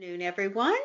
afternoon, everyone.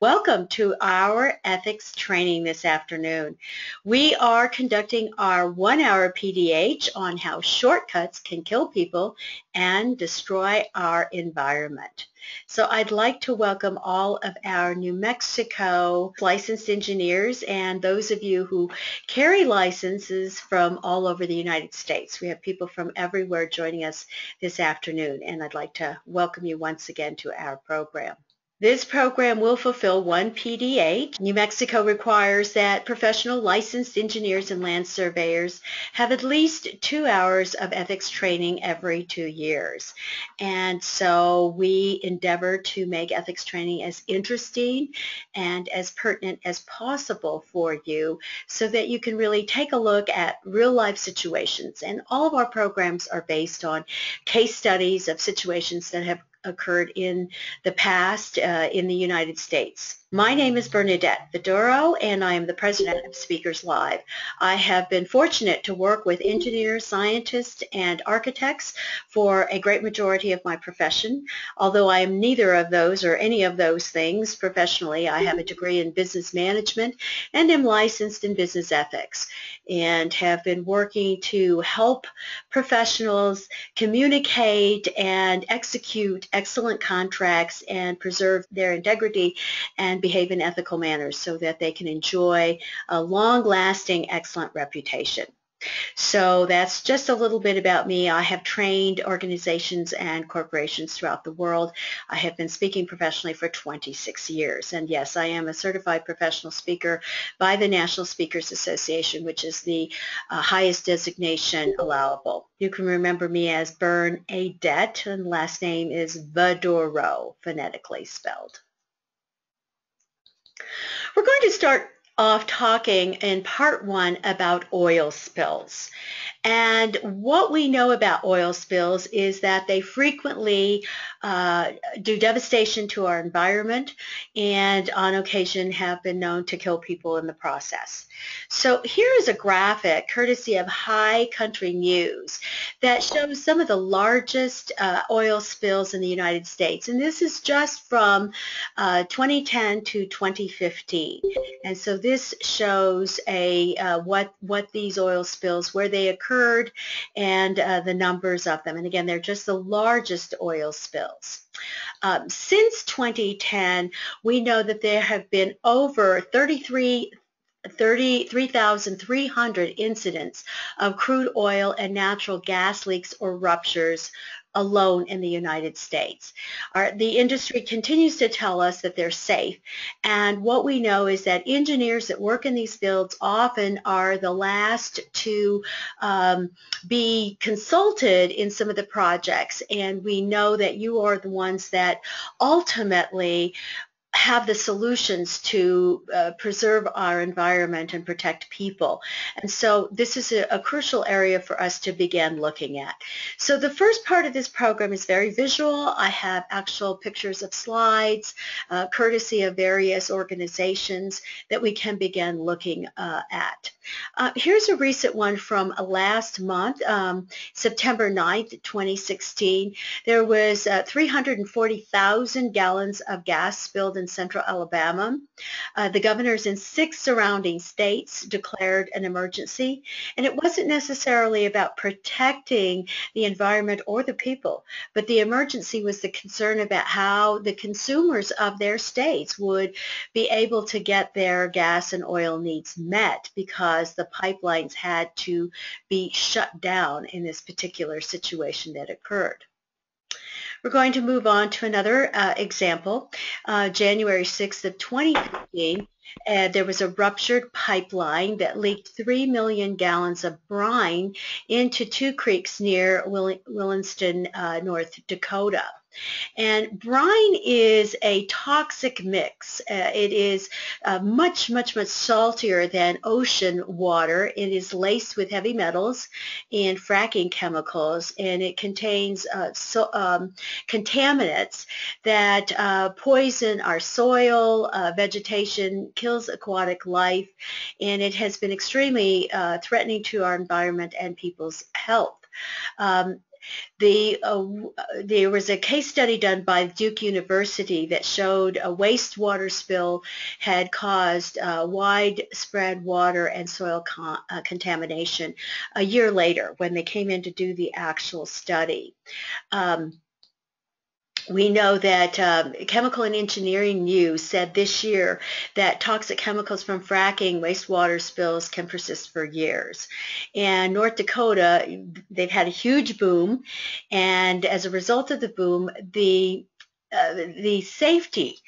Welcome to our ethics training this afternoon. We are conducting our one-hour PDH on how shortcuts can kill people and destroy our environment. So I'd like to welcome all of our New Mexico licensed engineers and those of you who carry licenses from all over the United States. We have people from everywhere joining us this afternoon and I'd like to welcome you once again to our program. This program will fulfill one PDH. New Mexico requires that professional licensed engineers and land surveyors have at least two hours of ethics training every two years. And so we endeavor to make ethics training as interesting and as pertinent as possible for you so that you can really take a look at real life situations. And all of our programs are based on case studies of situations that have occurred in the past uh, in the United States. My name is Bernadette Vadurro, and I am the president of Speakers Live. I have been fortunate to work with engineers, scientists, and architects for a great majority of my profession. Although I am neither of those or any of those things professionally, I have a degree in business management and am licensed in business ethics and have been working to help professionals communicate and execute excellent contracts and preserve their integrity and and behave in ethical manners so that they can enjoy a long-lasting, excellent reputation. So that's just a little bit about me. I have trained organizations and corporations throughout the world. I have been speaking professionally for 26 years. And yes, I am a certified professional speaker by the National Speakers Association, which is the uh, highest designation allowable. You can remember me as Bern Adet, and last name is Vadoro, phonetically spelled. We're going to start off talking in part one about oil spills. And what we know about oil spills is that they frequently uh, do devastation to our environment and on occasion have been known to kill people in the process. So here is a graphic courtesy of High Country News that shows some of the largest uh, oil spills in the United States. And this is just from uh, 2010 to 2015. And so this shows a uh, what, what these oil spills, where they occur occurred and uh, the numbers of them. And again, they're just the largest oil spills. Um, since 2010, we know that there have been over 33 33,300 incidents of crude oil and natural gas leaks or ruptures alone in the United States. Our, the industry continues to tell us that they're safe. And what we know is that engineers that work in these fields often are the last to um, be consulted in some of the projects. And we know that you are the ones that ultimately have the solutions to uh, preserve our environment and protect people. And so this is a, a, crucial area for us to begin looking at. So the first part of this program is very visual. I have actual pictures of slides, uh, courtesy of various organizations that we can begin looking uh, at. Uh, here's a recent one from last month, um, September 9th, 2016. There was uh, 340,000 gallons of gas spilled in central Alabama. Uh, the governors in six surrounding states declared an emergency, and it wasn't necessarily about protecting the environment or the people, but the emergency was the concern about how the consumers of their states would be able to get their gas and oil needs met because the pipelines had to be shut down in this particular situation that occurred. We're going to move on to another uh, example. Uh, January 6th of 2015, uh, there was a ruptured pipeline that leaked 3 million gallons of brine into two creeks near Will- Williston, uh, North Dakota. And brine is a toxic mix. Uh, it is uh, much, much, much saltier than ocean water. It is laced with heavy metals and fracking chemicals, and it contains uh, so, um, contaminants that uh, poison our soil, uh, vegetation, kills aquatic life, and it has been extremely uh, threatening to our environment and people's health. Um, The, uh, there was a case study done by Duke University that showed a wastewater spill had caused uh, widespread water and soil con uh, contamination a year later when they came in to do the actual study. Um, we know that um, Chemical and Engineering News said this year that toxic chemicals from fracking wastewater spills can persist for years. And North Dakota, they've had a huge boom, and as a result of the boom, the uh, the safety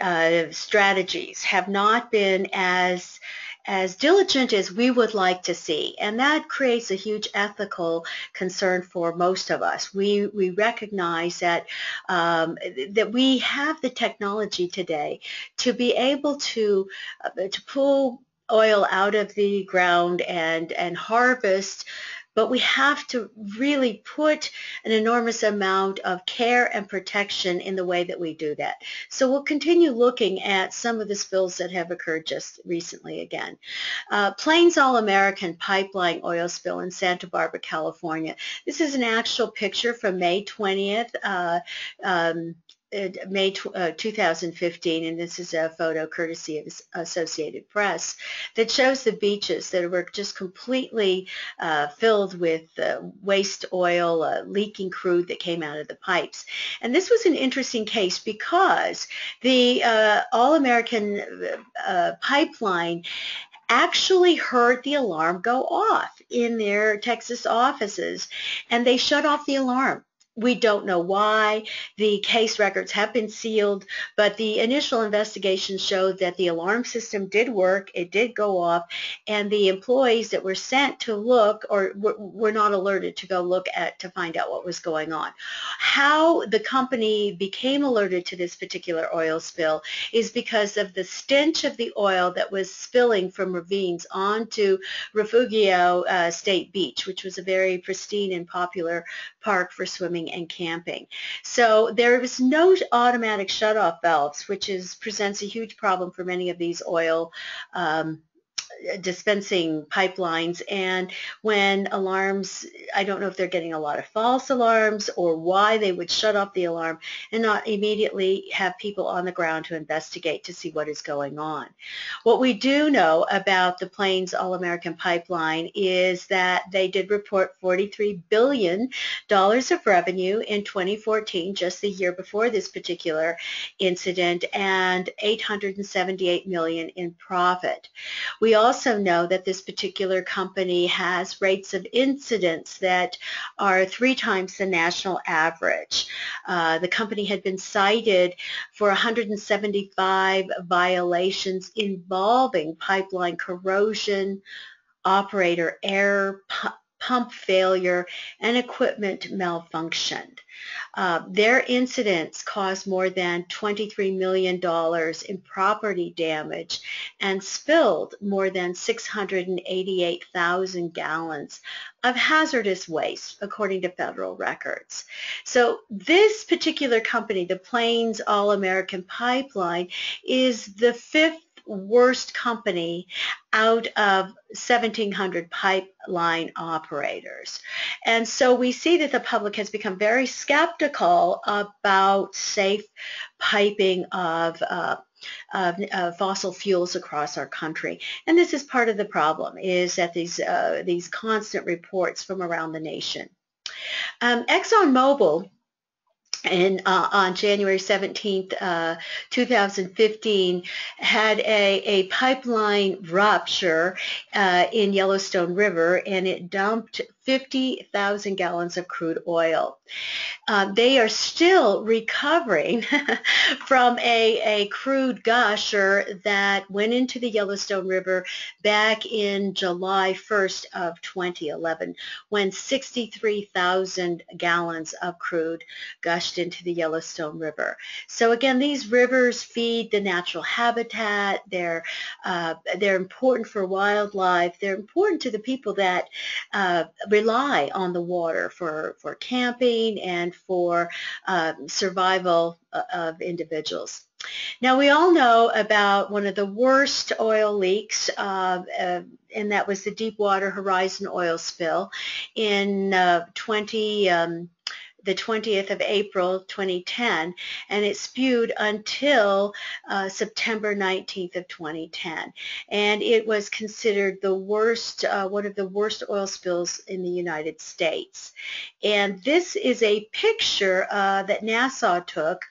uh, strategies have not been as as diligent as we would like to see. And that creates a huge ethical concern for most of us. We, we recognize that, um, that we have the technology today to be able to, uh, to pull oil out of the ground and, and harvest but we have to really put an enormous amount of care and protection in the way that we do that. So we'll continue looking at some of the spills that have occurred just recently again. Uh, Plains All-American pipeline oil spill in Santa Barbara, California. This is an actual picture from May 20th. Uh, um, May uh, 2015, and this is a photo courtesy of Associated Press, that shows the beaches that were just completely uh, filled with uh, waste oil, uh, leaking crude that came out of the pipes. And this was an interesting case because the uh, All-American uh, pipeline actually heard the alarm go off in their Texas offices, and they shut off the alarm we don't know why. The case records have been sealed, but the initial investigation showed that the alarm system did work, it did go off, and the employees that were sent to look or were not alerted to go look at to find out what was going on. How the company became alerted to this particular oil spill is because of the stench of the oil that was spilling from ravines onto Refugio uh, State Beach, which was a very pristine and popular park for swimming and camping. So there is no automatic shutoff valves, which is presents a huge problem for many of these oil um, Uh, dispensing pipelines and when alarms, I don't know if they're getting a lot of false alarms or why they would shut off the alarm and not immediately have people on the ground to investigate to see what is going on. What we do know about the Plains All-American Pipeline is that they did report $43 billion of revenue in 2014, just the year before this particular incident, and 878 million in profit. We also know that this particular company has rates of incidents that are three times the national average. Uh, the company had been cited for 175 violations involving pipeline corrosion, operator error, pump failure, and equipment malfunctioned. Uh, their incidents caused more than $23 million in property damage and spilled more than 688,000 gallons of hazardous waste, according to federal records. So this particular company, the Plains All-American Pipeline, is the fifth worst company out of 1,700 pipeline operators. And so we see that the public has become very skeptical about safe piping of uh, of uh, fossil fuels across our country. And this is part of the problem, is that these, uh, these constant reports from around the nation. Um, ExxonMobil and uh, on January 17th, uh, 2015, had a, a pipeline rupture uh, in Yellowstone River, and it dumped 50,000 gallons of crude oil. Uh, they are still recovering from a, a crude gusher that went into the Yellowstone River back in July 1st of 2011 when 63,000 gallons of crude gushed into the Yellowstone River. So again, these rivers feed the natural habitat. They're, uh, they're important for wildlife. They're important to the people that uh, rely on the water for, for camping and for um, survival uh, of individuals. Now we all know about one of the worst oil leaks, uh, uh, and that was the Deepwater Horizon oil spill in uh, 20. Um, the 20th of April 2010 and it spewed until uh, September 19th of 2010 and it was considered the worst uh, one of the worst oil spills in the United States. And this is a picture uh, that NASA took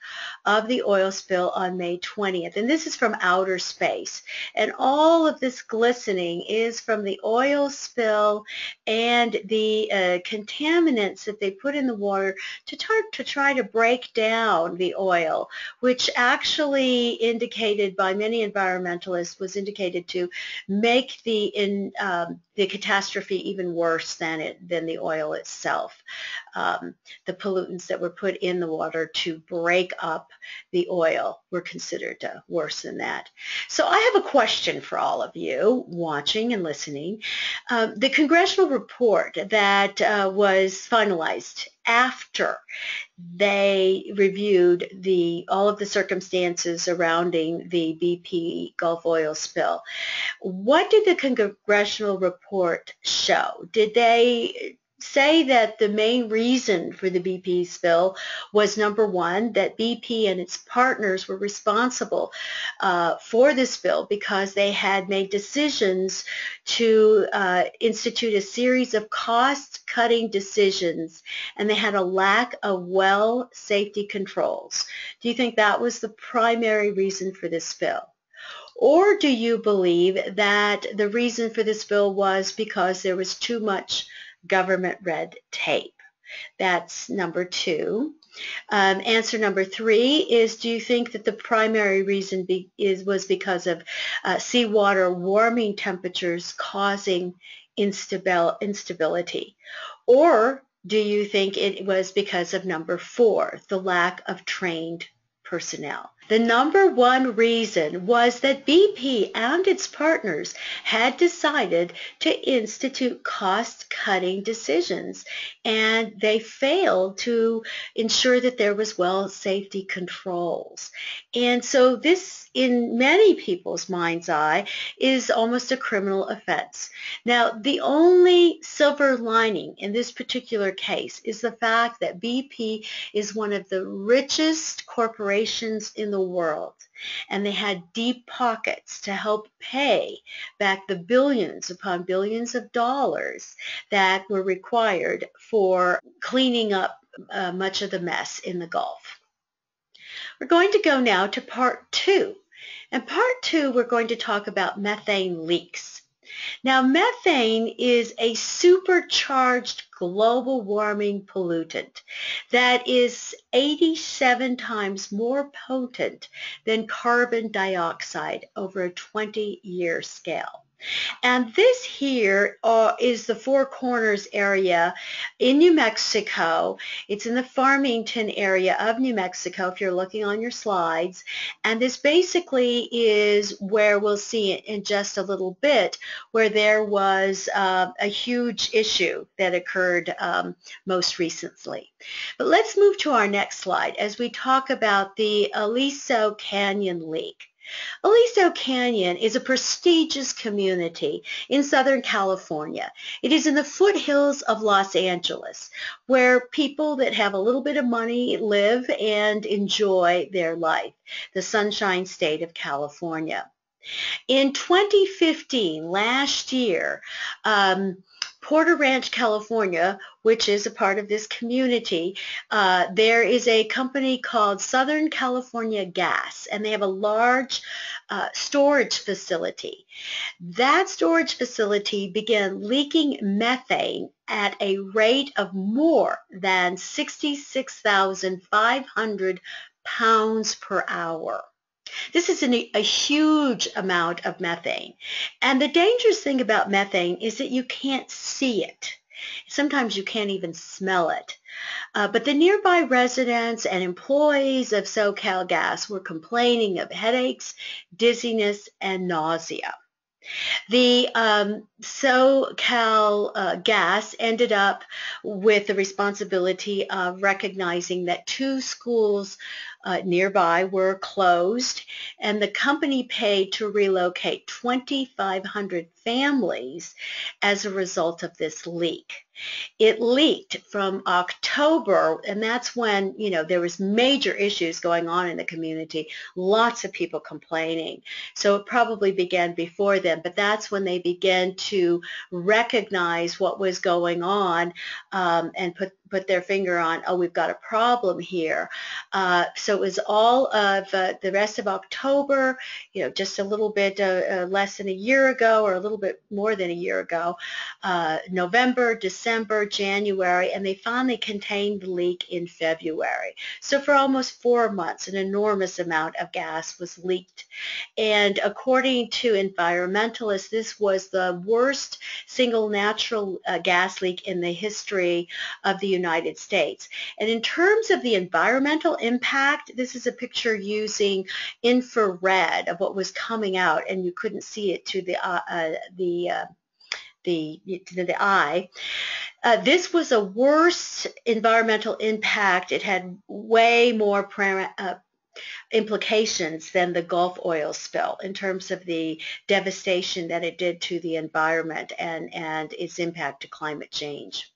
of the oil spill on May 20th and this is from outer space and all of this glistening is from the oil spill and the uh, contaminants that they put in the water to, tar- to try to break down the oil, which actually indicated by many environmentalists was indicated to make the in um, the catastrophe even worse than it than the oil itself. Um, the pollutants that were put in the water to break up the oil were considered uh, worse than that. So I have a question for all of you watching and listening. Um, the congressional report that uh, was finalized after they reviewed the all of the circumstances surrounding the BP Gulf oil spill. What did the congressional report show? Did they say that the main reason for the BP spill was number one, that BP and its partners were responsible uh, for the spill because they had made decisions to uh, institute a series of cost-cutting decisions and they had a lack of well safety controls. Do you think that was the primary reason for this spill? Or do you believe that the reason for this spill was because there was too much government red tape. That's number two. Um, answer number three is, do you think that the primary reason be, is was because of uh, seawater warming temperatures causing instabil- instability? Or do you think it was because of number four, the lack of trained personnel? The number one reason was that BP and its partners had decided to institute cost-cutting decisions and they failed to ensure that there was well safety controls. And so this, in many people's mind's eye, is almost a criminal offense. Now, the only silver lining in this particular case is the fact that BP is one of the richest corporations in the world. And they had deep pockets to help pay back the billions upon billions of dollars that were required for cleaning up uh, much of the mess in the Gulf. We're going to go now to part two. In part two, we're going to talk about methane leaks. Now, methane is a supercharged global warming pollutant that is 87 times more potent than carbon dioxide over a 20-year scale. And this here uh, is the Four Corners area in New Mexico. It's in the Farmington area of New Mexico if you're looking on your slides. And this basically is where we'll see in just a little bit where there was uh, a huge issue that occurred um, most recently. But let's move to our next slide as we talk about the Aliso Canyon leak. Aliso Canyon is a prestigious community in Southern California. It is in the foothills of Los Angeles where people that have a little bit of money live and enjoy their life, the Sunshine State of California. In 2015, last year, um, Porter Ranch, California, which is a part of this community, uh, there is a company called Southern California Gas, and they have a large uh, storage facility. That storage facility began leaking methane at a rate of more than 66,500 pounds per hour. This is an, a huge amount of methane. And the dangerous thing about methane is that you can't see it. Sometimes you can't even smell it. Uh, but the nearby residents and employees of SoCal Gas were complaining of headaches, dizziness, and nausea. The um, SoCal uh, Gas ended up with the responsibility of recognizing that two schools uh, nearby were closed, and the company paid to relocate 2,500 families as a result of this leak. It leaked from October, and that's when, you know, there was major issues going on in the community, lots of people complaining. So it probably began before then, but that's when they began to recognize what was going on um, and put put their finger on, oh, we've got a problem here. Uh, so it was all of uh, the rest of October, you know, just a little bit uh, uh less than a year ago or a little bit more than a year ago, uh, November, December, January, and they finally contained the leak in February. So for almost four months, an enormous amount of gas was leaked. And according to environmentalists, this was the worst single natural uh, gas leak in the history of the United States. And in terms of the environmental impact, this is a picture using infrared of what was coming out, and you couldn't see it to the uh, uh, the uh, the to the eye. Uh, this was a worse environmental impact. It had way more uh, implications than the Gulf oil spill in terms of the devastation that it did to the environment and, and its impact to climate change.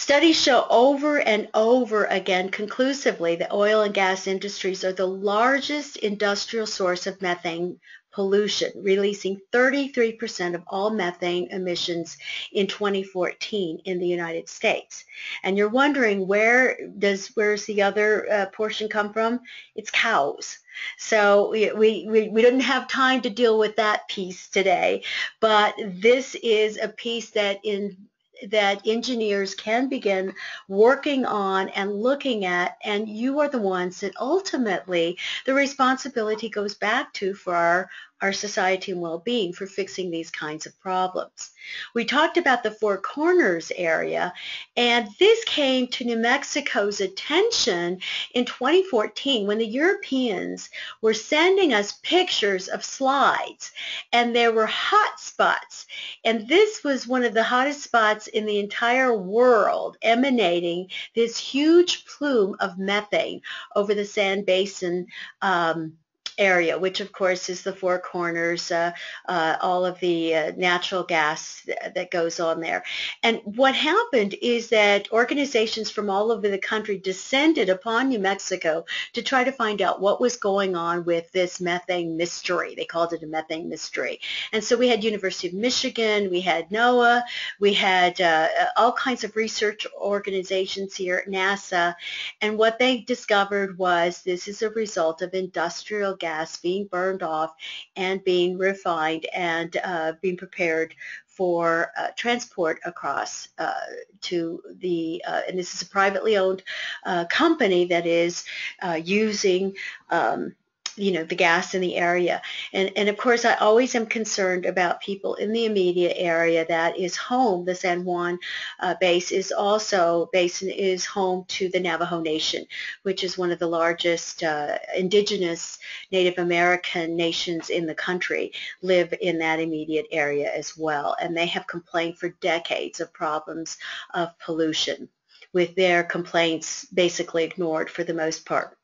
Studies show over and over again conclusively that oil and gas industries are the largest industrial source of methane pollution, releasing 33% of all methane emissions in 2014 in the United States. And you're wondering where does where's the other uh, portion come from? It's cows. So we, we, we didn't have time to deal with that piece today, but this is a piece that in that engineers can begin working on and looking at and you are the ones that ultimately the responsibility goes back to for our our society and well-being for fixing these kinds of problems. We talked about the Four Corners area, and this came to New Mexico's attention in 2014 when the Europeans were sending us pictures of slides, and there were hot spots, and this was one of the hottest spots in the entire world, emanating this huge plume of methane over the sand basin um, area, which of course is the Four Corners, uh, uh, all of the uh, natural gas th- that goes on there. And what happened is that organizations from all over the country descended upon New Mexico to try to find out what was going on with this methane mystery. They called it a methane mystery. And so we had University of Michigan, we had NOAA, we had uh, all kinds of research organizations here, at NASA, and what they discovered was this is a result of industrial gas gas being burned off and being refined and uh, being prepared for uh, transport across uh, to the, uh, and this is a privately owned uh, company that is uh, using um, you know, the gas in the area. And, and of course, I always am concerned about people in the immediate area that is home. The San Juan uh, base is also, basin is home to the Navajo Nation, which is one of the largest uh, indigenous Native American nations in the country, live in that immediate area as well. And they have complained for decades of problems of pollution with their complaints basically ignored for the most part.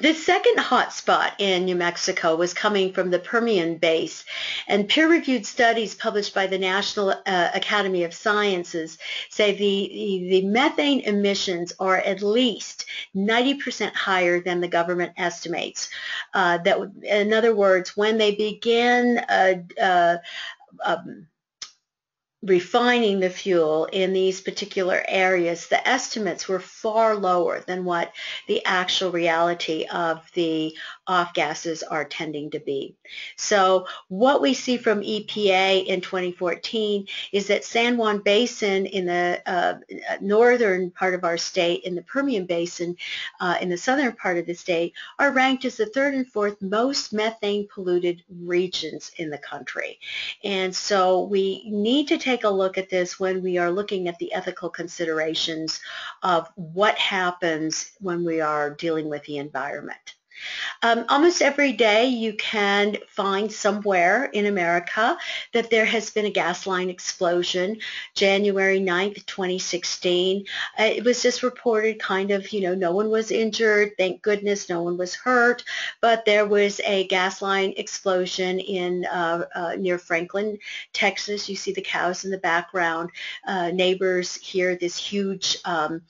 The second hotspot in New Mexico was coming from the Permian base, and peer-reviewed studies published by the National uh, Academy of Sciences say the, the methane emissions are at least 90% higher than the government estimates. Uh, that, in other words, when they begin uh, uh um, refining the fuel in these particular areas, the estimates were far lower than what the actual reality of the off gases are tending to be. So what we see from EPA in 2014 is that San Juan Basin in the uh, northern part of our state, in the Permian Basin, uh, in the southern part of the state, are ranked as the third and fourth most methane polluted regions in the country. And so we need to take a look at this when we are looking at the ethical considerations of what happens when we are dealing with the environment. Um, almost every day you can find somewhere in America that there has been a gas line explosion. January 9th, 2016. Uh, it was just reported kind of, you know, no one was injured. Thank goodness no one was hurt. But there was a gas line explosion in uh, uh, near Franklin, Texas. You see the cows in the background. Uh, neighbors hear this huge um,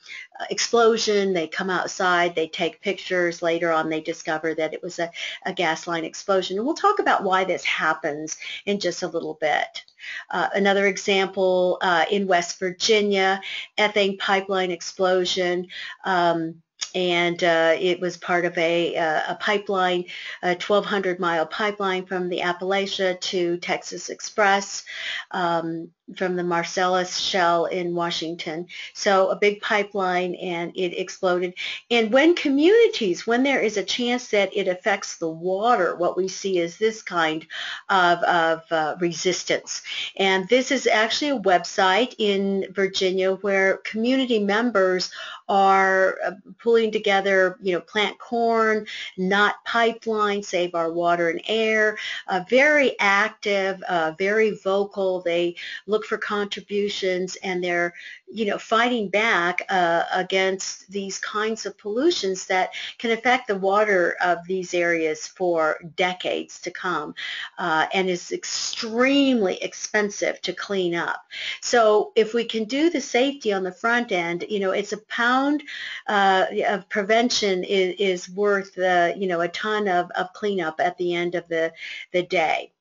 explosion. They come outside. They take pictures. Later on, they discover that it was a, a gas line explosion. And we'll talk about why this happens in just a little bit. Uh, another example uh, in West Virginia, ethane pipeline explosion. Um, and uh, it was part of a, uh, a pipeline, a 1,200 mile pipeline from the Appalachia to Texas Express. Um, from the Marcellus Shale in Washington. So a big pipeline and it exploded. And when communities, when there is a chance that it affects the water, what we see is this kind of, of uh, resistance. And this is actually a website in Virginia where community members are uh, pulling together, you know, plant corn, not pipeline, save our water and air, uh, very active, uh, very vocal. They look for contributions and they're, you know, fighting back uh, against these kinds of pollutions that can affect the water of these areas for decades to come uh, and is extremely expensive to clean up. So if we can do the safety on the front end, you know, it's a pound uh, of prevention is, is worth, you know, a ton of, of cleanup at the end of the, the day.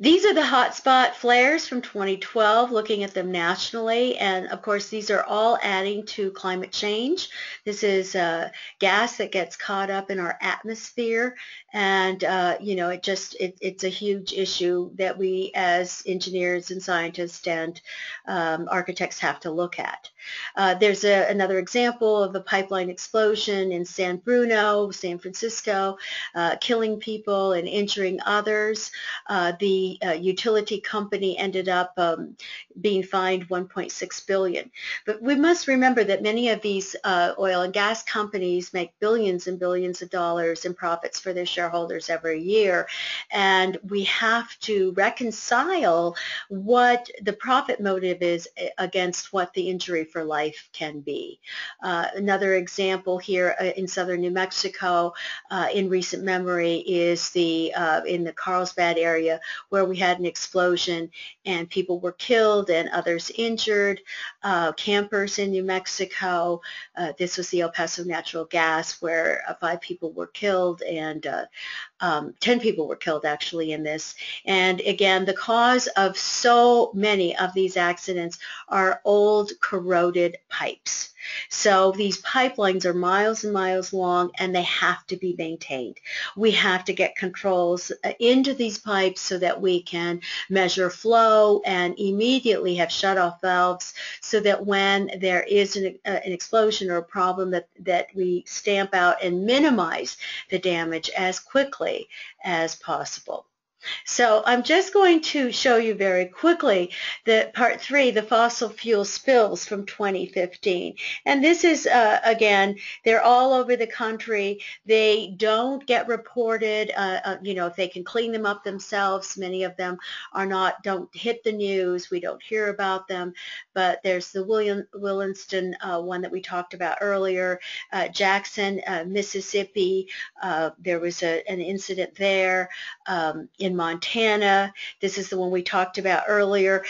These are the hotspot flares from 2012, looking at them nationally. And of course, these are all adding to climate change. This is uh, gas that gets caught up in our atmosphere. And, uh, you know, it just, it, it's a huge issue that we as engineers and scientists and um, architects have to look at. Uh, there's a, another example of a pipeline explosion in San Bruno, San Francisco, uh, killing people and injuring others. Uh, the uh, utility company ended up um, being fined 1.6 billion. But we must remember that many of these uh, oil and gas companies make billions and billions of dollars in profits for their shareholders every year. And we have to reconcile what the profit motive is eh, against what the injury for life can be. Uh, another example here uh, in southern New Mexico uh, in recent memory is the uh, in the Carlsbad area where we had an explosion and people were killed and others injured. Uh, campers in New Mexico. Uh, this was the El Paso Natural Gas where five people were killed and um, 10 people were killed actually in this. And again, the cause of so many of these accidents are old corroded pipes. So these pipelines are miles and miles long and they have to be maintained. We have to get controls uh, into these pipes so that we can measure flow and immediately have shut-off valves so that when there is an, uh, an explosion or a problem that, that we stamp out and minimize the damage as quickly as possible. So I'm just going to show you very quickly the part three, the fossil fuel spills from 2015. And this is, uh, again, they're all over the country. They don't get reported, uh, uh, you know, if they can clean them up themselves. Many of them are not, don't hit the news. We don't hear about them. But there's the William, uh, one that we talked about earlier, uh, Jackson, uh, Mississippi. there was a, an incident there um, in Montana. This is the one we talked about earlier.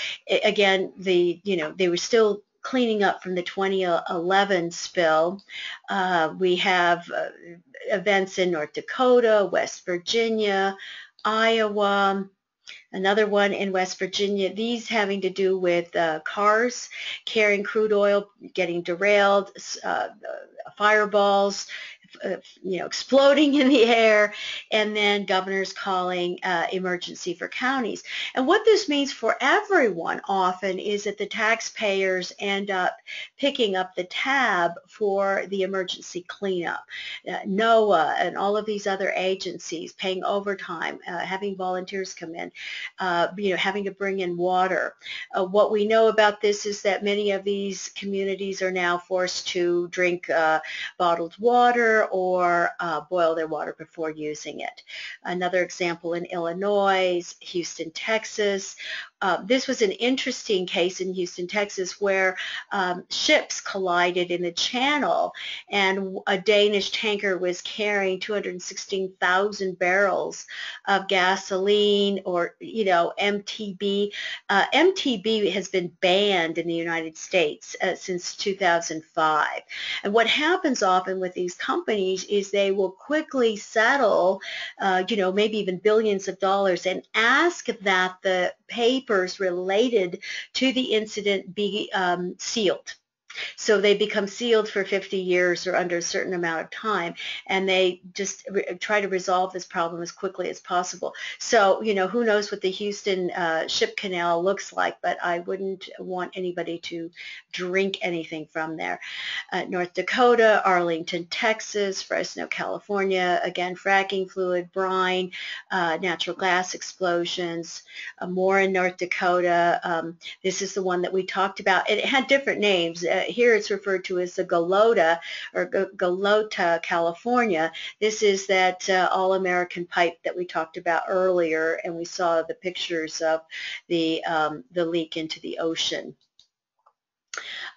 again, the you know they were still cleaning up from the 2011 spill. Uh, we have uh, events in North Dakota, West Virginia, Iowa, another one in West Virginia, these having to do with uh, cars carrying crude oil getting derailed, uh, fireballs, uh, you know, exploding in the air, and then governors calling uh, emergency for counties. And what this means for everyone often is that the taxpayers end up picking up the tab for the emergency cleanup. Uh, NOAA and all of these other agencies paying overtime, uh, having volunteers come in, uh, you know, having to bring in water. Uh, what we know about this is that many of these communities are now forced to drink bottled water or uh, boil their water before using it. Another example in Illinois, Houston, Texas, uh, this was an interesting case in Houston, Texas, where um, ships collided in the channel and a Danish tanker was carrying 216,000 barrels of gasoline or, you know, MTB. Uh, MTB has been banned in the United States uh, since 2005. And what happens often with these companies is they will quickly settle, uh, you know, maybe even billions of dollars and ask that the papers related to the incident be um, sealed. So they become sealed for 50 years or under a certain amount of time, and they just re- try to resolve this problem as quickly as possible. So, you know, who knows what the Houston uh, ship canal looks like, but I wouldn't want anybody to drink anything from there. Uh, North Dakota, Arlington, Texas, Fresno, California, again, fracking fluid, brine, uh, natural gas explosions, uh, more in North Dakota. Um, this is the one that we talked about. It had different names uh, here it's referred to as the Golota or Golota, California. This is that uh, all-American pipe that we talked about earlier, and we saw the pictures of the um, the leak into the ocean.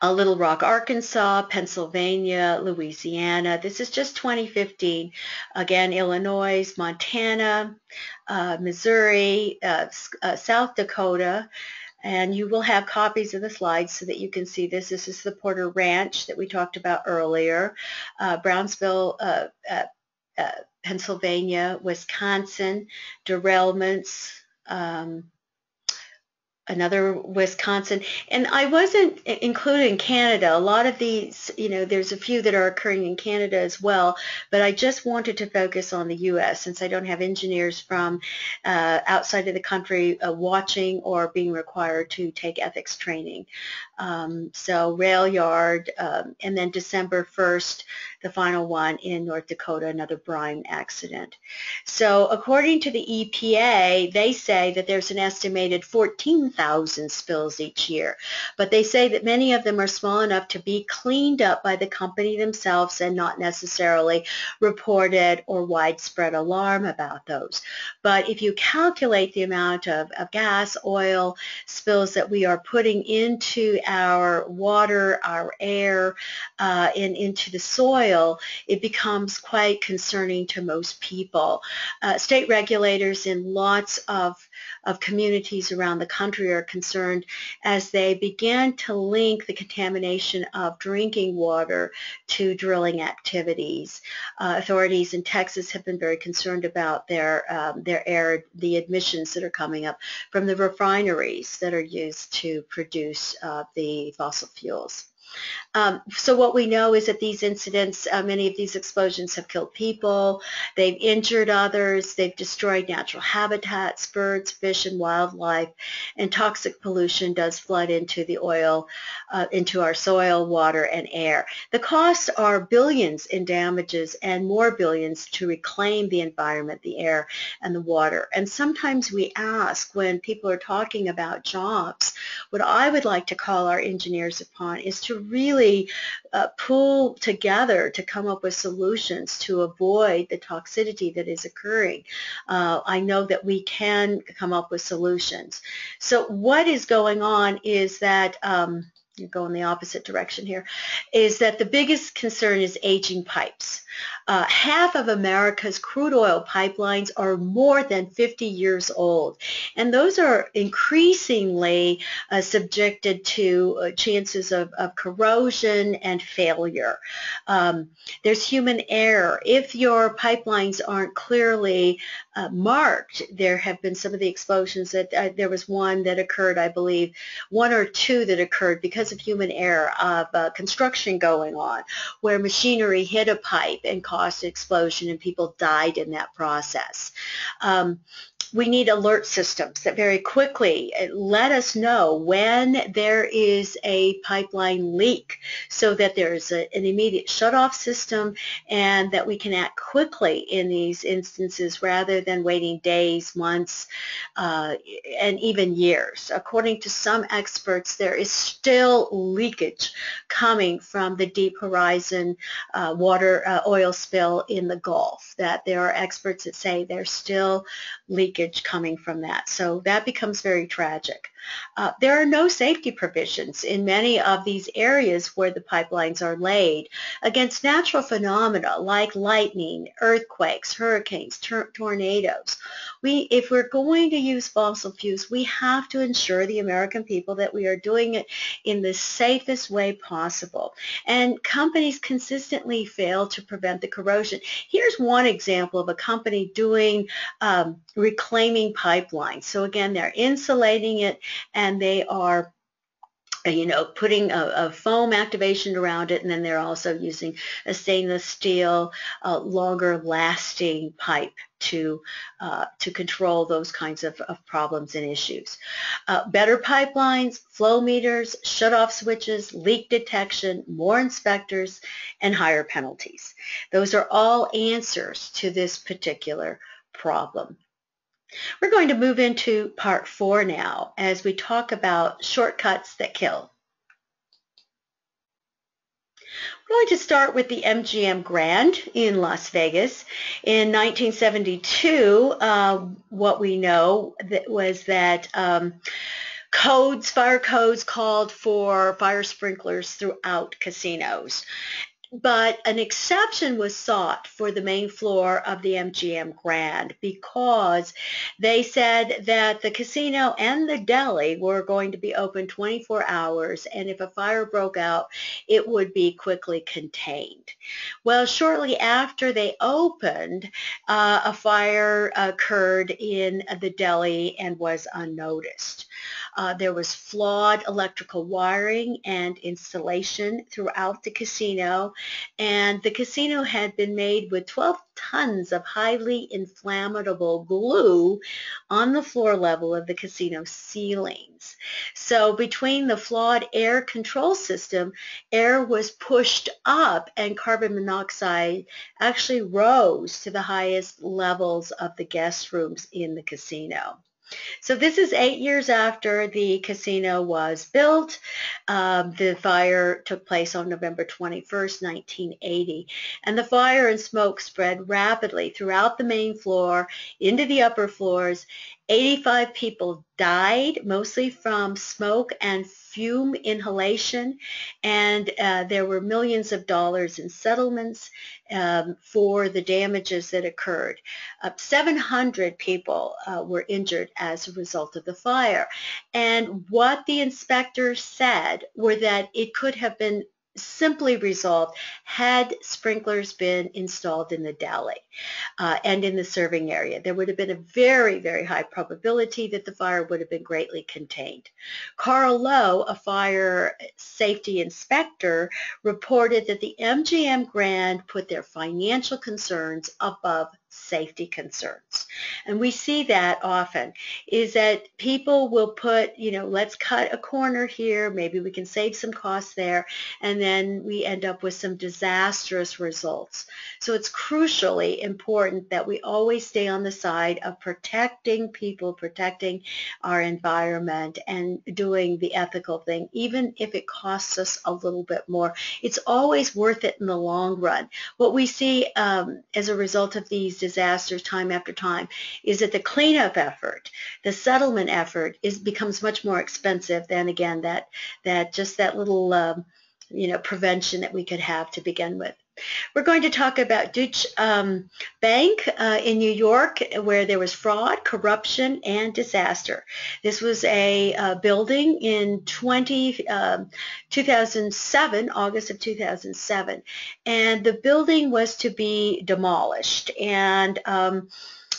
Uh, Little Rock, Arkansas, Pennsylvania, Louisiana. This is just 2015. Again, Illinois, Montana, uh, Missouri, uh, uh South Dakota, and you will have copies of the slides so that you can see this. This is the Porter Ranch that we talked about earlier, uh, Brownsville, uh, uh, uh Pennsylvania, Wisconsin, derailments, um, another Wisconsin. And I wasn't including Canada. A lot of these, you know, there's a few that are occurring in Canada as well, but I just wanted to focus on the U.S. since I don't have engineers from uh, outside of the country uh, watching or being required to take ethics training. Um, so rail yard, um, and then December 1st, the final one in North Dakota, another brine accident. So according to the EPA, they say that there's an estimated 14,000 spills each year, but they say that many of them are small enough to be cleaned up by the company themselves and not necessarily reported or widespread alarm about those. But if you calculate the amount of, of gas, oil spills that we are putting into our water, our air, uh, and into the soil, it becomes quite concerning to most people. Uh, state regulators in lots of of communities around the country are concerned as they begin to link the contamination of drinking water to drilling activities. Uh, authorities in Texas have been very concerned about their um, their air, the emissions that are coming up from the refineries that are used to produce uh, the fossil fuels. Um, so what we know is that these incidents, uh, many of these explosions have killed people, they've injured others, they've destroyed natural habitats, birds, fish, and wildlife, and toxic pollution does flood into the oil, uh, into our soil, water, and air. The costs are billions in damages and more billions to reclaim the environment, the air, and the water. And sometimes we ask when people are talking about jobs, what I would like to call our engineers upon is really uh, pull together to come up with solutions to avoid the toxicity that is occurring. Uh, I know that we can come up with solutions. So what is going on is that um, you go in the opposite direction here, is that the biggest concern is aging pipes. Uh, half of America's crude oil pipelines are more than 50 years old, and those are increasingly uh, subjected to uh, chances of, of, corrosion and failure. Um, there's human error. If your pipelines aren't clearly uh, marked, there have been some of the explosions that uh, there was one that occurred, I believe, one or two that occurred because of human error of uh, construction going on, where machinery hit a pipe and caused explosion and people died in that process. Um, we need alert systems that very quickly uh, let us know when there is a pipeline leak so that there's a, an immediate shut-off system and that we can act quickly in these instances rather than waiting days, months, uh, and even years. According to some experts, there is still leakage coming from the Deep Horizon uh, water uh, oil spill in the Gulf, that there are experts that say there's still leakage coming from that. So that becomes very tragic. Uh, there are no safety provisions in many of these areas where the pipelines are laid against natural phenomena like lightning, earthquakes, hurricanes, tor- tornadoes. We, if we're going to use fossil fuels, we have to ensure the American people that we are doing it in the safest way possible. And companies consistently fail to prevent the corrosion. Here's one example of a company doing um, reclaiming pipelines. So again, they're insulating it and they are you know, putting a, a, foam activation around it, and then they're also using a stainless steel, uh, longer lasting pipe to uh, to control those kinds of, of problems and issues. Uh, better pipelines, flow meters, shut-off switches, leak detection, more inspectors, and higher penalties. Those are all answers to this particular problem. We're going to move into part four now as we talk about shortcuts that kill. We're going to start with the MGM Grand in Las Vegas. In 1972, uh, what we know that was that um, codes, fire codes called for fire sprinklers throughout casinos but an exception was sought for the main floor of the MGM Grand because they said that the casino and the deli were going to be open 24 hours and if a fire broke out, it would be quickly contained. Well, shortly after they opened, uh, a fire occurred in the deli and was unnoticed. Uh, there was flawed electrical wiring and installation throughout the casino, and the casino had been made with 12 tons of highly inflammable glue on the floor level of the casino ceilings. So between the flawed air control system, air was pushed up and carbon monoxide actually rose to the highest levels of the guest rooms in the casino. So this is eight years after the casino was built. Um, the fire took place on November 21st, 1980. And the fire and smoke spread rapidly throughout the main floor, into the upper floors. 85 people died, mostly from smoke and fume inhalation, and uh, there were millions of dollars in settlements um, for the damages that occurred. Uh, 700 people uh, were injured as a result of the fire. And what the inspectors said were that it could have been simply resolved had sprinklers been installed in the deli uh, and in the serving area. There would have been a very, very high probability that the fire would have been greatly contained. Carl Lowe, a fire safety inspector, reported that the MGM Grand put their financial concerns above safety concerns. And we see that often is that people will put, you know, let's cut a corner here, maybe we can save some costs there, and then we end up with some disastrous results. So it's crucially important that we always stay on the side of protecting people, protecting our environment, and doing the ethical thing, even if it costs us a little bit more. It's always worth it in the long run. What we see um, as a result of these disasters time after time is that the cleanup effort, the settlement effort is becomes much more expensive than again that that just that little um, you know prevention that we could have to begin with. We're going to talk about Deutsche um, Bank uh, in New York where there was fraud, corruption, and disaster. This was a uh, building in 20, um, 2007, August of 2007, and the building was to be demolished. And um,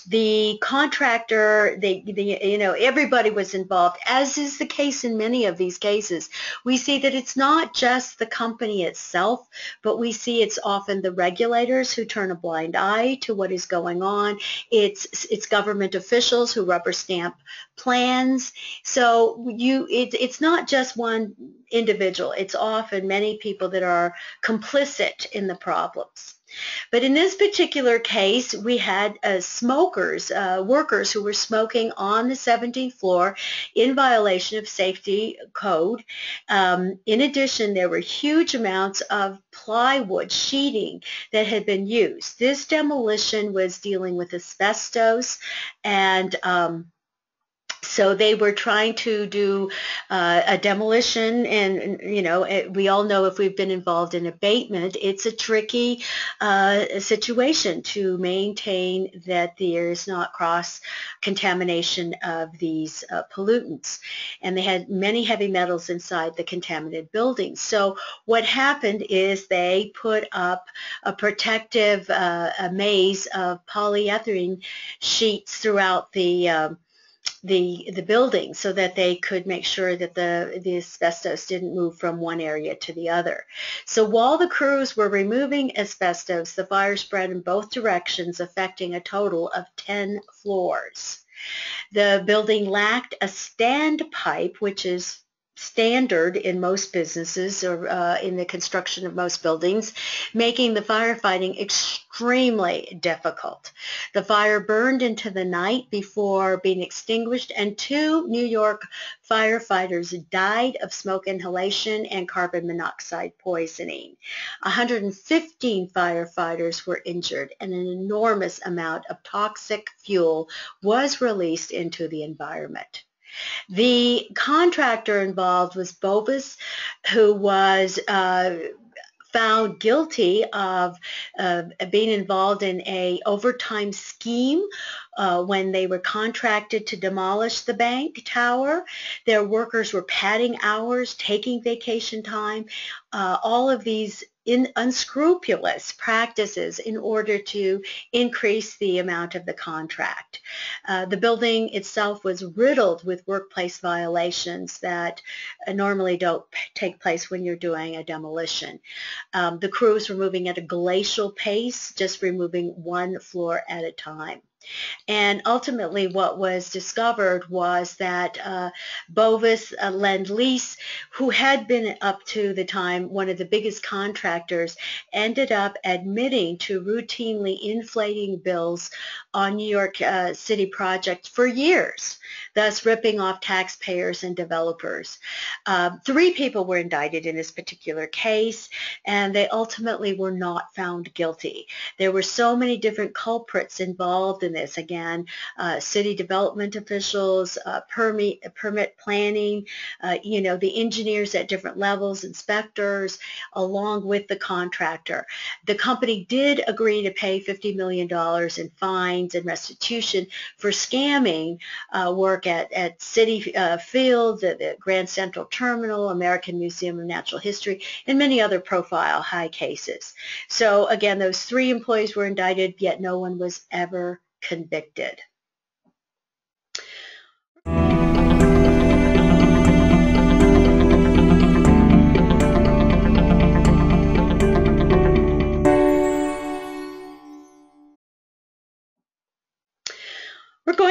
the contractor, they, the, you know, everybody was involved, as is the case in many of these cases. We see that it's not just the company itself, but we see it's often the regulators who turn a blind eye to what is going on. It's, it's government officials who rubber stamp plans. So you, it, it's not just one individual. It's often many people that are complicit in the problems. But in this particular case, we had uh, smokers, uh, workers who were smoking on the 17th floor in violation of safety code. Um, in addition, there were huge amounts of plywood sheeting that had been used. This demolition was dealing with asbestos and um, so they were trying to do uh, a demolition and, you know, it, we all know if we've been involved in abatement, it's a tricky uh, situation to maintain that there's not cross-contamination of these uh, pollutants. And they had many heavy metals inside the contaminated buildings. So what happened is they put up a protective uh, a maze of polyethylene sheets throughout the um, the the building so that they could make sure that the the asbestos didn't move from one area to the other. So while the crews were removing asbestos, the fire spread in both directions, affecting a total of 10 floors. The building lacked a standpipe, which is standard in most businesses or uh, in the construction of most buildings, making the firefighting extremely difficult. The fire burned into the night before being extinguished and two New York firefighters died of smoke inhalation and carbon monoxide poisoning. 115 firefighters were injured and an enormous amount of toxic fuel was released into the environment. The contractor involved was Bovis, who was uh, found guilty of uh, being involved in a overtime scheme uh, when they were contracted to demolish the bank tower. Their workers were padding hours, taking vacation time. Uh, all of these in unscrupulous practices in order to increase the amount of the contract. Uh, the building itself was riddled with workplace violations that uh, normally don't take place when you're doing a demolition. Um, the crews were moving at a glacial pace, just removing one floor at a time. And ultimately what was discovered was that uh, Bovis uh, Lend-Lease, who had been up to the time one of the biggest contractors, ended up admitting to routinely inflating bills on New York uh, City projects for years, thus ripping off taxpayers and developers. Um, three people were indicted in this particular case, and they ultimately were not found guilty. There were so many different culprits involved in this. Again, uh, city development officials, uh, permit, permit planning, uh, you know, the engineers at different levels, inspectors, along with the contractor. The company did agree to pay $50 million in fines and restitution for scamming uh, work at, at Citi uh, Fields, at the Grand Central Terminal, American Museum of Natural History, and many other profile high cases. So again, those three employees were indicted, yet no one was ever convicted.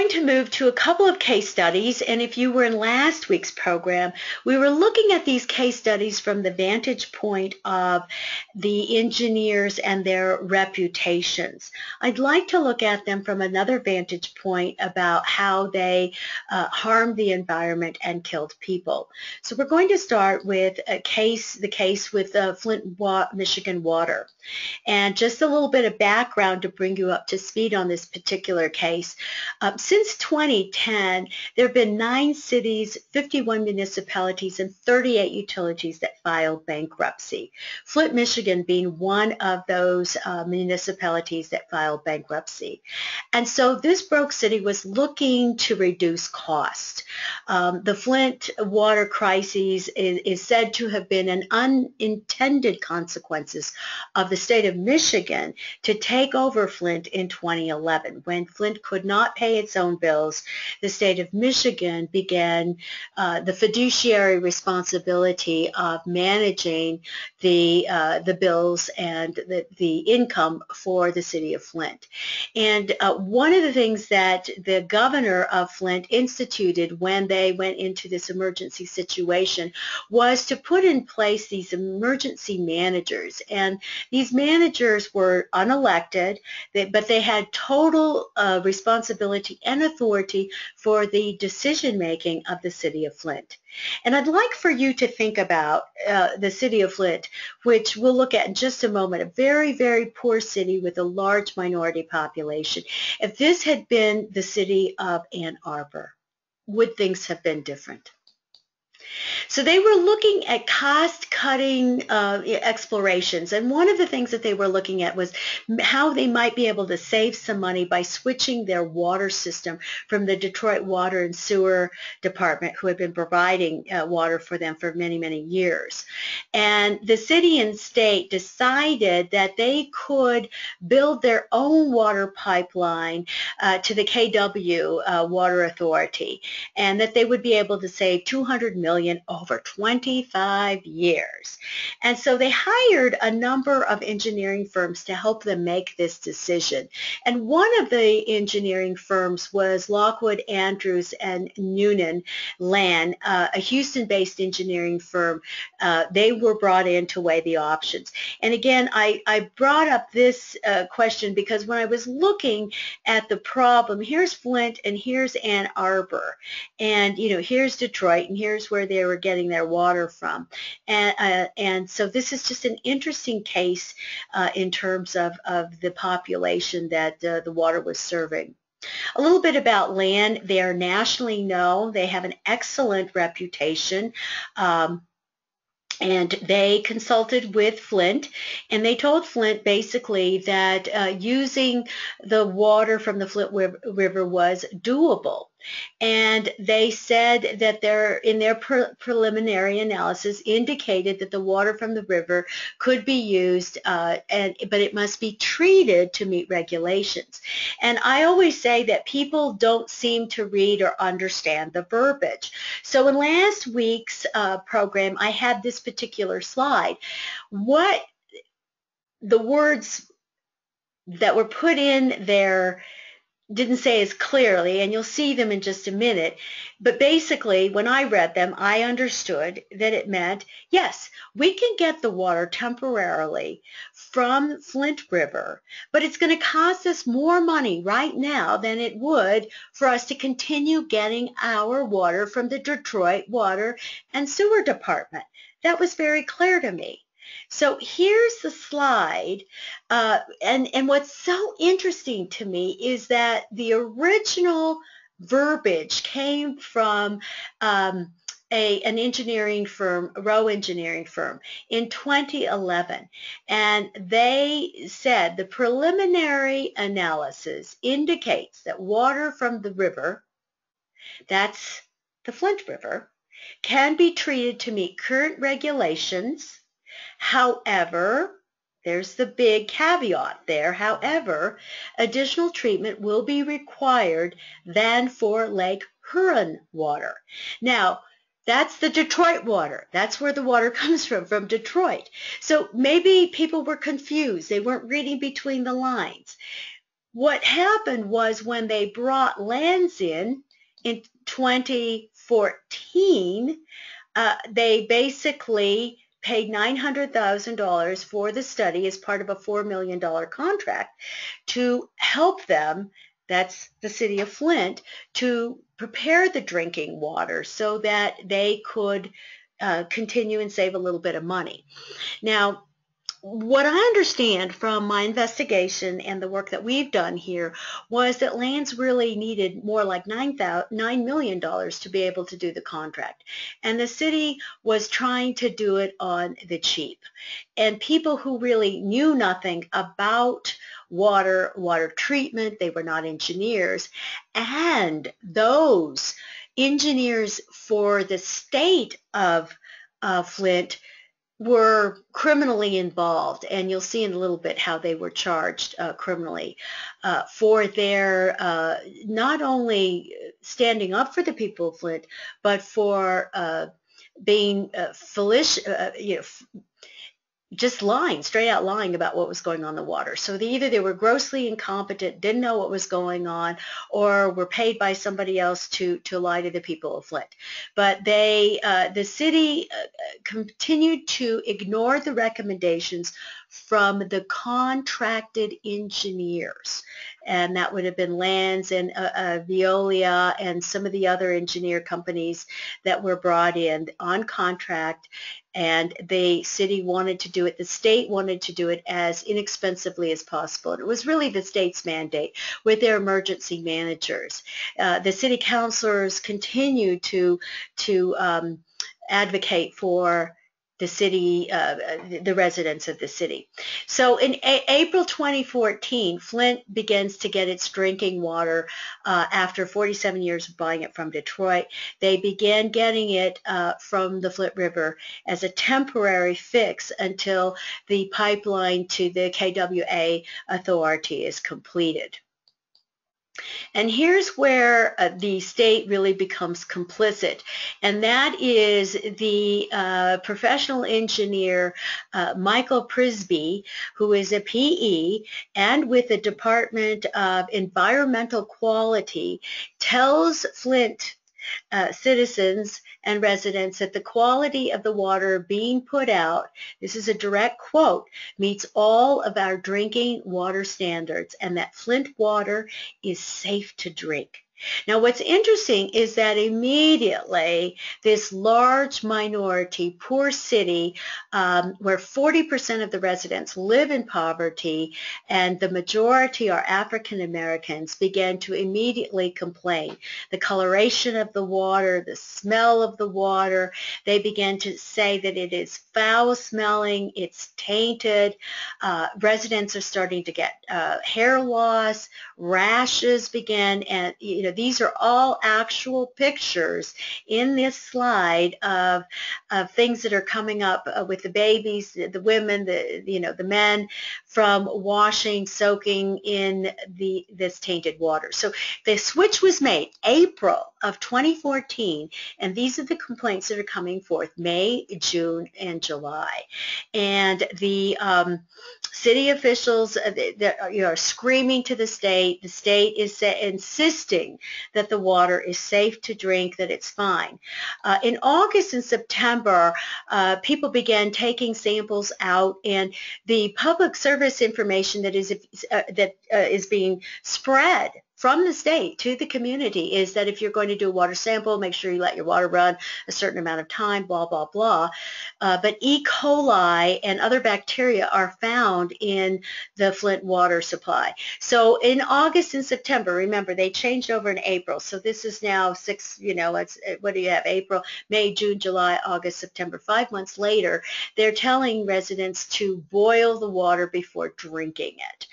Going to move to a couple of case studies, and if you were in last week's program, we were looking at these case studies from the vantage point of the engineers and their reputations. I'd like to look at them from another vantage point about how they uh, harmed the environment and killed people. So we're going to start with a case, the case with uh, Flint, Michigan Water. And just a little bit of background to bring you up to speed on this particular case. Um, since 2010, there have been nine cities, 51 municipalities, and 38 utilities that filed bankruptcy. Flint, Michigan being one of those uh, municipalities that filed bankruptcy. And so this broke city was looking to reduce cost. Um, the Flint water crisis is, is said to have been an unintended consequences of the state of Michigan to take over Flint in 2011. When Flint could not pay its own bills, the state of Michigan began uh, the fiduciary responsibility of managing the uh, the bills and the, the income for the city of Flint. And uh, one of the things that the governor of Flint instituted when they went into this emergency situation was to put in place these emergency managers. And these managers were unelected, but they had total uh, responsibility and authority for the decision making of the city of Flint. And I'd like for you to think about uh, the city of Flint, which we'll look at in just a moment, a very, very poor city with a large minority population. If this had been the city of Ann Arbor, would things have been different? So they were looking at cost-cutting uh, explorations, and one of the things that they were looking at was how they might be able to save some money by switching their water system from the Detroit Water and Sewer Department, who had been providing uh, water for them for many, many years. And the city and state decided that they could build their own water pipeline uh, to the KW uh, Water Authority, and that they would be able to save 200 million over 25 years. And so they hired a number of engineering firms to help them make this decision. And one of the engineering firms was Lockwood Andrews and Newnam LAN, uh, a Houston-based engineering firm. Uh, they were brought in to weigh the options. And again, I, I brought up this uh, question because when I was looking at the problem, here's Flint and here's Ann Arbor. And, you know, here's Detroit and here's where they were getting their water from. And, uh, and so this is just an interesting case uh, in terms of, of the population that uh, the water was serving. A little bit about LAN. They are nationally known. They have an excellent reputation. Um, and they consulted with Flint and they told Flint basically that uh, using the water from the Flint River was doable. And they said that their, in their pre preliminary analysis indicated that the water from the river could be used, uh, and, but it must be treated to meet regulations. And I always say that people don't seem to read or understand the verbiage. So in last week's uh, program, I had this particular slide. What the words that were put in there didn't say as clearly, and you'll see them in just a minute. But basically, when I read them, I understood that it meant, yes, we can get the water temporarily from Flint River, but it's going to cost us more money right now than it would for us to continue getting our water from the Detroit Water and Sewer Department. That was very clear to me. So here's the slide. Uh, and, and what's so interesting to me is that the original verbiage came from um, a, an engineering firm, a Rowe engineering firm, in 2011. And they said the preliminary analysis indicates that water from the river, that's the Flint River, can be treated to meet current regulations However, there's the big caveat there. However, additional treatment will be required than for Lake Huron water. Now, that's the Detroit water. That's where the water comes from, from Detroit. So maybe people were confused. They weren't reading between the lines. What happened was when they brought LANs in in 2014, uh, they basically paid $900,000 for the study as part of a $4 million contract to help them, that's the city of Flint, to prepare the drinking water so that they could uh, continue and save a little bit of money. Now, what I understand from my investigation and the work that we've done here was that LANs really needed more like $9 million to be able to do the contract. And the city was trying to do it on the cheap. And people who really knew nothing about water, water treatment, they were not engineers, and those engineers for the state of uh, Flint were criminally involved, and you'll see in a little bit how they were charged uh, criminally uh, for their uh, not only standing up for the people of Flint, but for uh, being uh, felic- uh, you know, just lying, straight out lying about what was going on in the water. So they, either they were grossly incompetent, didn't know what was going on, or were paid by somebody else to, to lie to the people of Flint. But they, uh, the city uh, continued to ignore the recommendations from the contracted engineers. And that would have been LANs and uh, uh, Veolia and some of the other engineer companies that were brought in on contract and the city wanted to do it, the state wanted to do it as inexpensively as possible. And it was really the state's mandate with their emergency managers. Uh, the city councilors continued to, to um, advocate for the city, uh, the residents of the city. So in A- April 2014, Flint begins to get its drinking water uh, after 47 years of buying it from Detroit. They began getting it uh, from the Flint River as a temporary fix until the pipeline to the KWA authority is completed. And here's where uh, the state really becomes complicit, and that is the uh, professional engineer uh, Michael Prisby, who is a PE and with the Department of Environmental Quality, tells Flint uh, citizens and residents that the quality of the water being put out, this is a direct quote, meets all of our drinking water standards and that Flint water is safe to drink. Now what's interesting is that immediately this large minority, poor city, um, where 40% of the residents live in poverty and the majority are African Americans, began to immediately complain. The coloration of the water, the smell of the water, they began to say that it is foul smelling, it's tainted. Uh, residents are starting to get uh, hair loss, rashes began, and you know, know, these are all actual pictures in this slide of, of things that are coming up uh, with the babies, the, the women, the, you know, the men from washing, soaking in the, this tainted water. So the switch was made April of 2014, and these are the complaints that are coming forth May, June, and July. And the um, city officials uh, that you know, are screaming to the state. The state is insisting that the water is safe to drink, that it's fine. Uh, in August and September, uh, people began taking samples out, and the public service information that is uh, that uh, is being spread from the state to the community is that if you're going to do a water sample, make sure you let your water run a certain amount of time, blah, blah, blah. Uh, but E. coli and other bacteria are found in the Flint water supply. So in August and September, remember, they changed over in April. So this is now six, you know, it's, what do you have, April, May, June, July, August, September. Five months later, they're telling residents to boil the water before drinking it.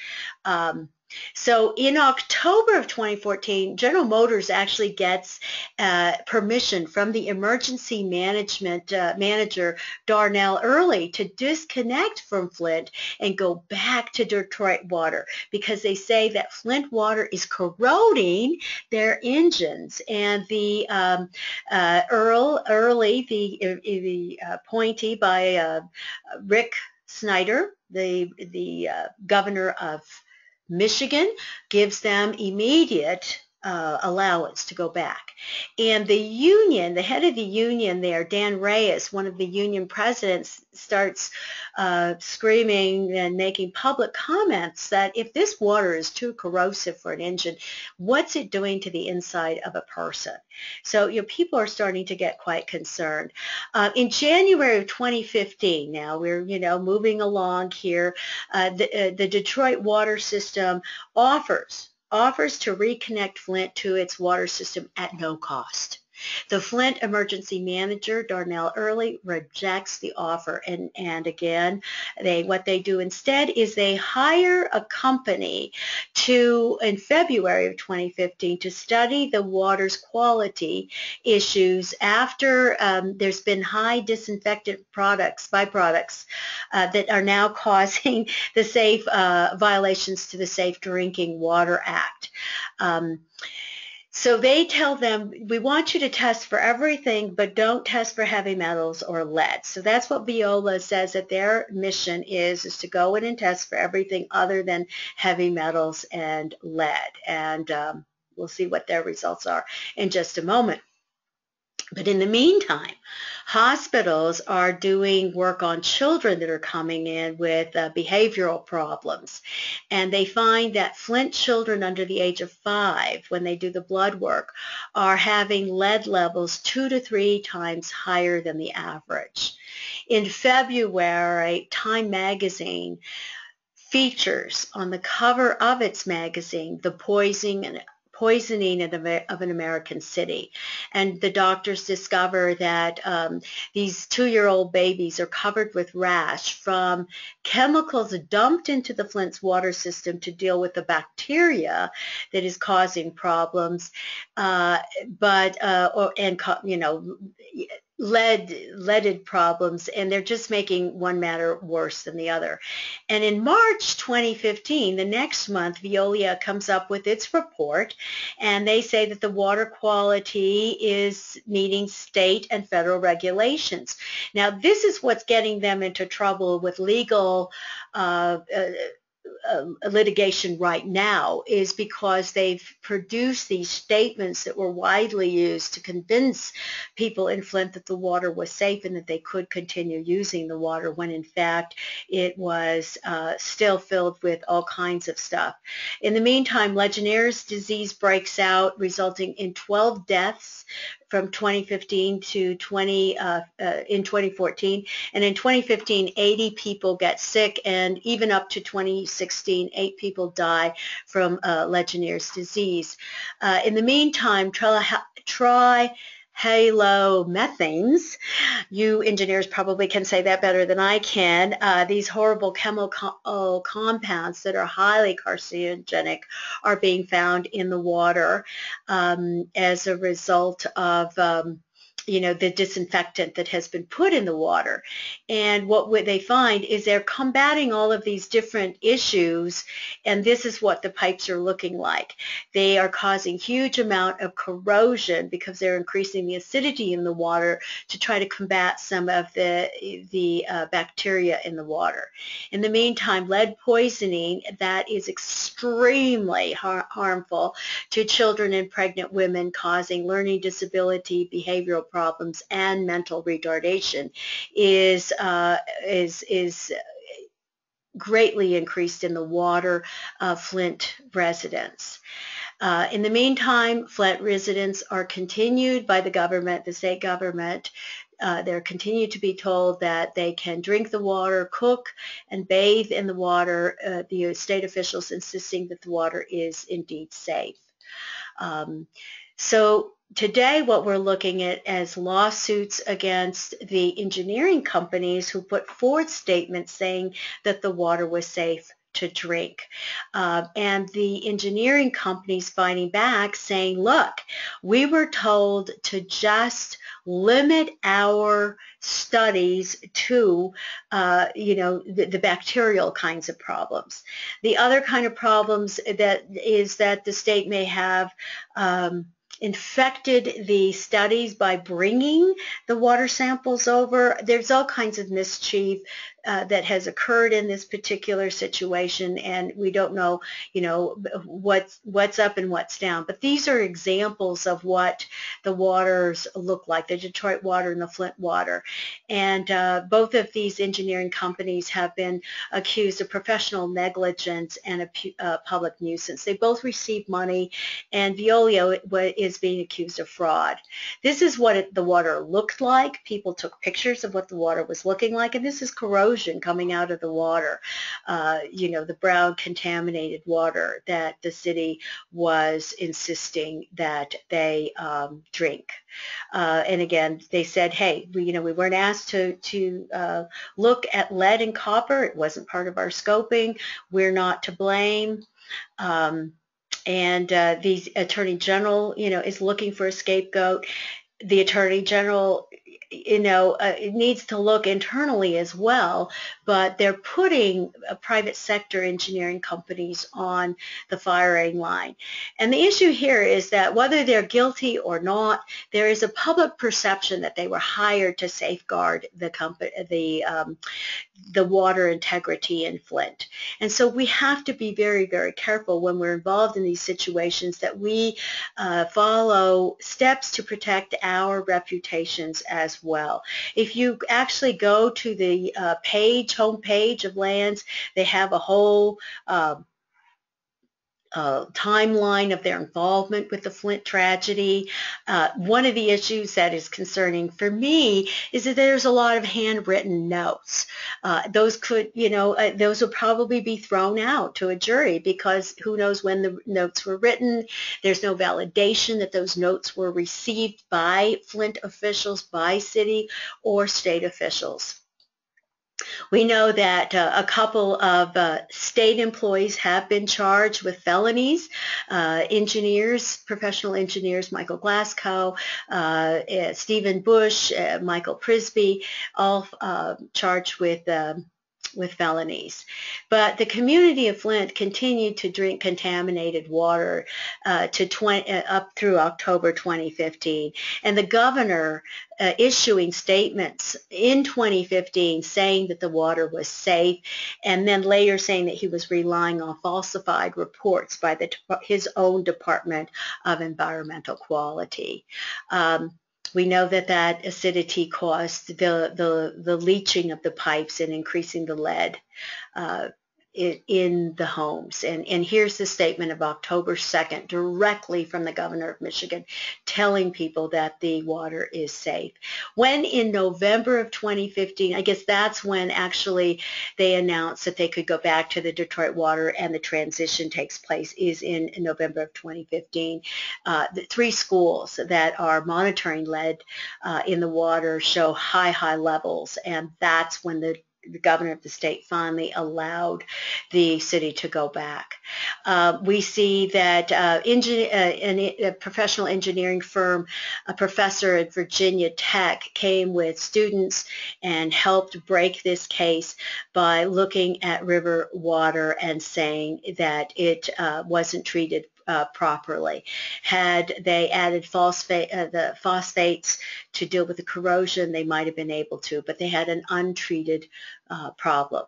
Um, so in October of 2014, General Motors actually gets uh, permission from the emergency management uh, manager, Darnell Early, to disconnect from Flint and go back to Detroit water because they say that Flint water is corroding their engines. And the um, uh, Earl Early, the, uh, the appointee by uh, Rick Snyder, the, the uh, governor of Michigan gives them immediate uh, allowance to go back. And the union, the head of the union there, Dan Reyes, one of the union presidents, starts uh, screaming and making public comments that if this water is too corrosive for an engine, what's it doing to the inside of a person? So you know, people are starting to get quite concerned. Uh, in January of 2015, now we're you know moving along here, uh, the, uh, the Detroit water system offers offers to reconnect Flint to its water system at no cost. The Flint emergency manager, Darnell Early, rejects the offer. And, and again, they what they do instead is they hire a company to, in February of 2015, to study the water's quality issues after um, there's been high disinfectant products, byproducts, uh, that are now causing the safe uh, violations to the Safe Drinking Water Act. Um, so they tell them, we want you to test for everything, but don't test for heavy metals or lead. So that's what Veolia says that their mission is, is to go in and test for everything other than heavy metals and lead. And um, we'll see what their results are in just a moment. But in the meantime, hospitals are doing work on children that are coming in with uh, behavioral problems. And they find that Flint children under the age of five, when they do the blood work, are having lead levels two to three times higher than the average. In February, Time magazine features on the cover of its magazine the poisoning poisoning of an American city. And the doctors discover that um, these two-year-old babies are covered with rash from chemicals dumped into the Flint's water system to deal with the bacteria that is causing problems. Uh, but, uh, or, and, you know, lead leaded problems and they're just making one matter worse than the other. And in March 2015, the next month, Veolia comes up with its report and they say that the water quality is meeting state and federal regulations. Now, this is what's getting them into trouble with legal uh, uh, litigation right now is because they've produced these statements that were widely used to convince people in Flint that the water was safe and that they could continue using the water when in fact it was uh, still filled with all kinds of stuff. In the meantime, Legionnaire's disease breaks out resulting in 12 deaths from 2015 to 20 uh, uh, in 2014 and in 2015 80 people get sick and even up to 2016 eight people die from uh, Legionnaire's disease. Uh, in the meantime, try, try halomethanes. You engineers probably can say that better than I can. Uh, these horrible chemical uh, compounds that are highly carcinogenic are being found in the water um, as a result of um, you know, the disinfectant that has been put in the water. And what they find is they're combating all of these different issues, and this is what the pipes are looking like. They are causing huge amount of corrosion because they're increasing the acidity in the water to try to combat some of the, the uh, bacteria in the water. In the meantime, lead poisoning, that is extremely har harmful to children and pregnant women, causing learning disability, behavioral problems and mental retardation is uh, is is greatly increased in the water uh, Flint residents. Uh, in the meantime, Flint residents are continued by the government, the state government. Uh, they're continued to be told that they can drink the water, cook, and bathe in the water. Uh, the state officials insisting that the water is indeed safe. Um, so today what we're looking at as lawsuits against the engineering companies who put forth statements saying that the water was safe to drink. Uh, and the engineering companies fighting back saying, look, we were told to just limit our studies to, uh, you know, the, the, bacterial kinds of problems. The other kind of problems that is that the state may have um, infected the studies by bringing the water samples over. There's all kinds of mischief uh, that has occurred in this particular situation, and we don't know, you know, what's what's up and what's down. But these are examples of what the waters look like, the Detroit water and the Flint water. And uh, both of these engineering companies have been accused of professional negligence and a uh, public nuisance. They both received money, and Veolia is being accused of fraud. This is what it, the water looked like. People took pictures of what the water was looking like, and this is corrosion coming out of the water. Uh, you know, the brown contaminated water that the city was insisting that they um, drink. Uh, and again, they said, hey, we, you know, we weren't asked to, to uh, look at lead and copper. It wasn't part of our scoping. We're not to blame. Um, and uh, the attorney general, you know, is looking for a scapegoat. The attorney general you know, uh, it needs to look internally as well, but they're putting uh, private sector engineering companies on the firing line. And the issue here is that whether they're guilty or not, there is a public perception that they were hired to safeguard the company, the um, the water integrity in Flint. And so we have to be very, very careful when we're involved in these situations that we uh, follow steps to protect our reputations as well. If you actually go to the uh, page, home page of LANs, they have a whole um, uh, timeline of their involvement with the Flint tragedy. Uh, one of the issues that is concerning for me is that there's a lot of handwritten notes. Uh, those could, you know, uh, those will probably be thrown out to a jury because who knows when the notes were written. There's no validation that those notes were received by Flint officials, by city or state officials. We know that uh, a couple of uh, state employees have been charged with felonies. Uh, engineers, professional engineers, Michael Glasgow, uh, eh, Stephen Bush, uh, Michael Prisby, all uh, charged with um, with felonies. But the community of Flint continued to drink contaminated water uh, to 20, uh, up through October 2015. And the governor uh, issuing statements in 2015 saying that the water was safe and then later saying that he was relying on falsified reports by the, his own Department of Environmental Quality. Um, we know that that acidity caused the, the, the leaching of the pipes and increasing the lead. Uh, in the homes. And, and here's the statement of October 2nd directly from the governor of Michigan telling people that the water is safe. When in November of 2015, I guess that's when actually they announced that they could go back to the Detroit water and the transition takes place is in, November of 2015. Uh, the three schools that are monitoring lead uh, in the water show high, high levels and that's when the the governor of the state finally allowed the city to go back. Uh, we see that uh, engineer, uh, a professional engineering firm, a professor at Virginia Tech came with students and helped break this case by looking at river water and saying that it uh, wasn't treated uh, properly. Had they added phosphate, uh, the phosphates to deal with the corrosion, they might have been able to, but they had an untreated uh, problem.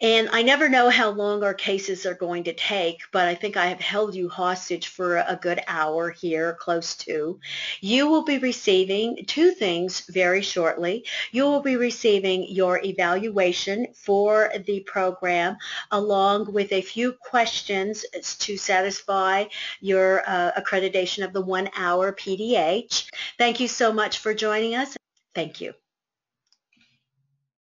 And I never know how long our cases are going to take, but I think I have held you hostage for a good hour here, close to. You will be receiving two things very shortly. You will be receiving your evaluation for the program along with a few questions to satisfy your uh, accreditation of the one hour PDH. Thank you so much for joining us. Thank you.